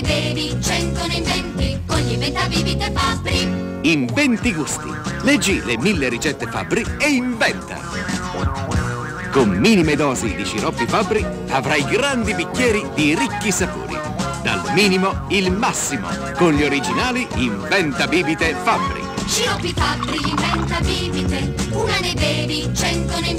nei baby, cento nei inventi, con gli inventa bibite Fabri. Inventi gusti. Leggi le mille ricette Fabri e inventa. Con minime dosi di sciroppi Fabri avrai grandi bicchieri di ricchi sapori. Dal minimo il massimo, con gli originali Inventa Bibite Fabri. Sciroppi Fabri, inventa bibite, una nei bevi, cento nei